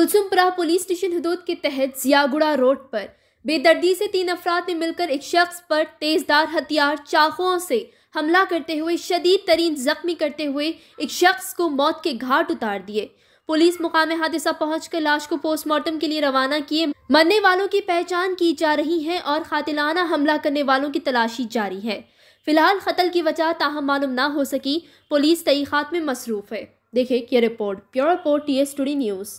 Kulsumpura police station हदूद के तहत जियागुड़ा रोड पर बेदर्दी से तीन अफराद ने मिलकर एक शख्स पर तेजदार हथियार चाकुओं से हमला करते हुए, शदीद तरीन जख्मी करते हुए एक शख्स को मौत के घाट उतार दिए। पुलिस मुकाम हादसा पहुंचकर लाश को पोस्टमार्टम के लिए रवाना किए। मरने वालों की पहचान की जा रही है और खातिलाना हमला करने वालों की तलाशी जारी है। फ़िलहाल कत्ल की वजह ताहम मालूम ना हो सकी। पुलिस तहकीक़ात में मसरूफ़ है। देखिए ये report pure report T S two D news.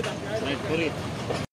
अरे माँ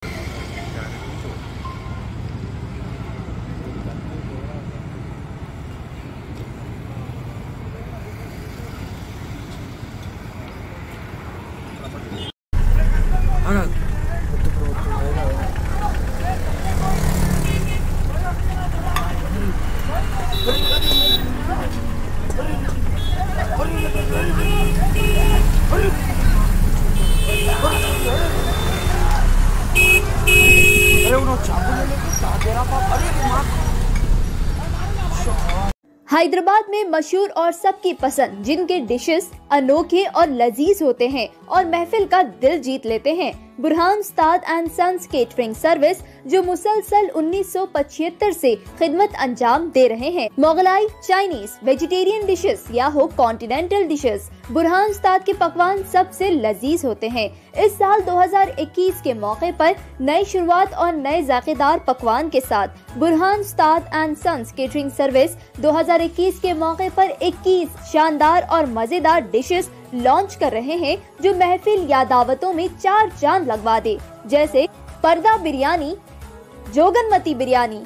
हैदराबाद में मशहूर और सबकी पसंद, जिनके डिशेस अनोखे और लजीज होते हैं और महफिल का दिल जीत लेते हैं। Burhan Ustad and sons catering service, जो मुसलसल 1975 से खिदमत अंजाम दे रहे हैं। मोगलाई चाइनीज़ वेजिटेरियन डिशेस या हो कॉन्टिनेंटल डिशेस, बुरहान उस्ताद के पकवान सबसे लजीज होते हैं। इस साल 2021 के मौके पर नई शुरुआत और नए जायकेदार पकवान के साथ Burhan Ustad and sons catering service 2021 के मौके पर 21 शानदार और मज़ेदार डिशेस लॉन्च कर रहे हैं जो महफिल या दावतों में चार चाँद लगवा दे, जैसे पर्दा बिरयानी, जोगनमती बिरयानी,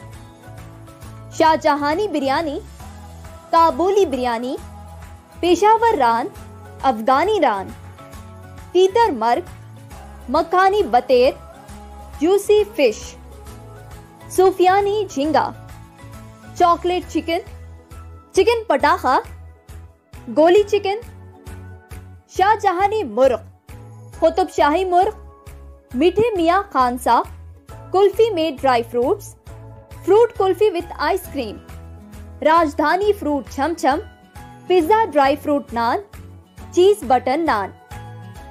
शाहजहानी बिरयानी, काबुली बिरयानी, पेशावर रान, अफगानी रान, तीतर मर्ग, मखानी बतेर, जूसी फ़िश, सूफियानी झींगा, चॉकलेट चिकन चिकन पटाखा, गोली चिकन शाहजहानी मुर्ग कुतुब शाही मुर्ख मीठे मियाँ खानसा कुल्फी में dry fruits, fruit kulfi with ice cream Rajdhani fruit chamcham pizza dry fruit naan, cheese butter naan.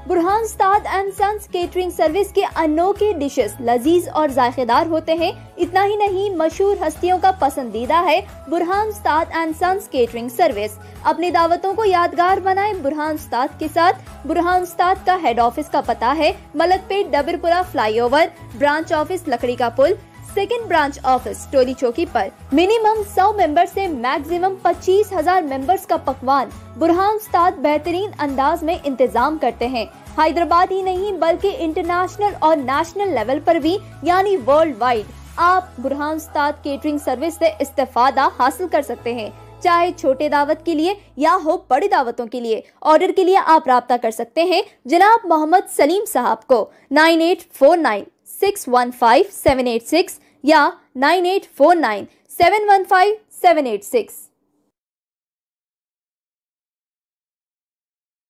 Burhan Ustad and sons catering service के अनोखे डिशेस लजीज और जायकेदार होते हैं। इतना ही नहीं, मशहूर हस्तियों का पसंदीदा है Burhan Ustad and sons catering service. अपनी दावतों को यादगार बनाए बुरहान उस्ताद के साथ। बुरहान उस्ताद का हेड ऑफ़िस का पता है, Malakpet Dabirpura flyover branch office लकड़ी का पुल second branch office Toli Chowki पर। मिनिमम 100 मेंबर से मैक्सिमम पच्चीस हज़ार मेंबर्स का पकवान बुरहान उस्ताद बेहतरीन अंदाज में इंतज़ाम करते हैं। हैदराबाद ही नहीं, बल्कि इंटरनेशनल और नेशनल लेवल पर भी, यानी वर्ल्ड वाइड आप बुरहान उस्ताद केटरिंग सर्विस से इस्तेफादा हासिल कर सकते हैं, चाहे छोटे दावत के लिए या हो बड़ी दावतों के लिए। ऑर्डर के लिए आप रब्ता कर सकते हैं जनाब मोहम्मद सलीम साहब को। Nine eight four nine. Six one five seven eight six या nine eight four nine seven one five seven eight six